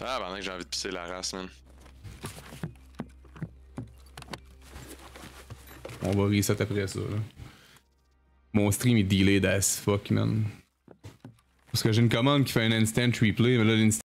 Ah, pendant que j'ai envie de pisser la race, man. On va reset après ça. Mon stream est delayed as fuck, man. Parce que j'ai une commande qui fait un instant replay, mais là, l'instant